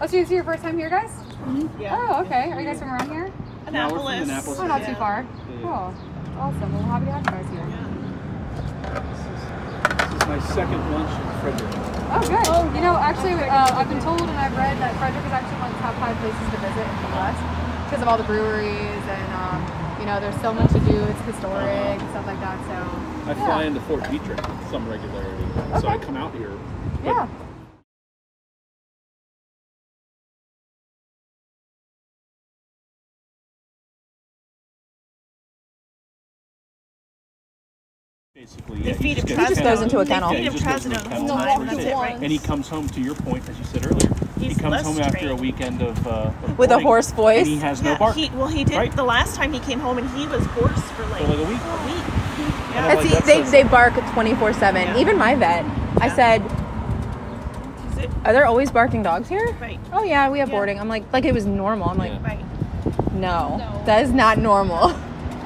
Oh, so it's your first time here, guys? Yeah. Oh, okay. Are you guys from around here? No, Annapolis. Annapolis. Oh, not too far. Yeah. Cool. Awesome. Well, we're happy to have you guys here. This is, this is my second lunch in Frederick. Oh, good. You know, actually, uh, I've been told and I've read that Frederick is actually one of the top five places to visit in the West because of all the breweries and, um, you know, there's so much to do. It's historic and stuff like that. So, I yeah. fly into Fort Detrick with some regularity, so I come out here. but Yeah. Basically, yeah, feed just him He just goes into a They kennel. feed Yeah, him he just goes into a kennel. the time. what he That's did. it, right? And he comes home, to your point, as you said earlier, he comes less home after a weekend of, uh, of With a hoarse voice. And he has no bark he, well, he did Right. the last time he came home, and he was hoarse for like, for like a week. a week. And Yeah. I'm like, see, they, a- they bark 24 7. Yeah. Even my vet. I said, Is it- Are there always barking dogs here? Right. Oh, yeah, we have Yeah. boarding. I'm like, like it was normal. I'm like, Yeah. Right. no, that is not normal.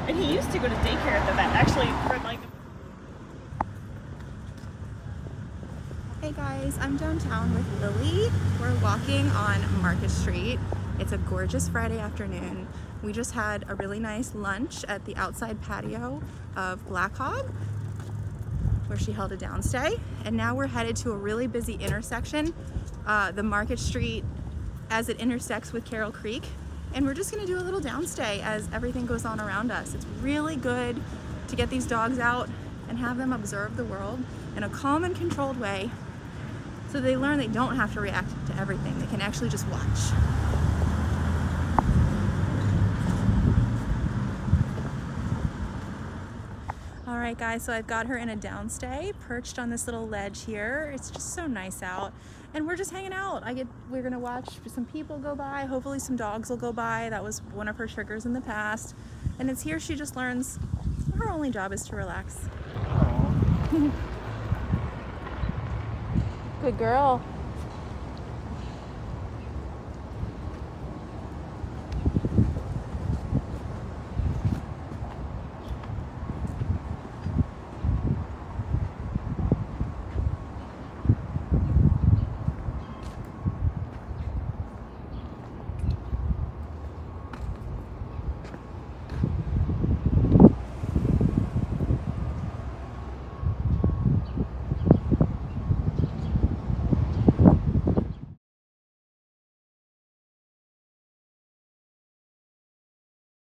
And he used to go to daycare at the vet. Actually, for like. Guys, I'm downtown with Lily. We're walking on Market Street. It's a gorgeous Friday afternoon. We just had a really nice lunch at the outside patio of Black Hog, where she held a downstay. And now we're headed to a really busy intersection, uh, the Market Street as it intersects with Carroll Creek. And we're just gonna do a little downstay as everything goes on around us. It's really good to get these dogs out and have them observe the world in a calm and controlled way so they learn they don't have to react to everything. They can actually just watch. All right, guys, so I've got her in a downstay, perched on this little ledge here. It's just so nice out. And we're just hanging out. I get we're gonna watch some people go by. Hopefully some dogs will go by. That was one of her triggers in the past. And it's here she just learns her only job is to relax. Good girl.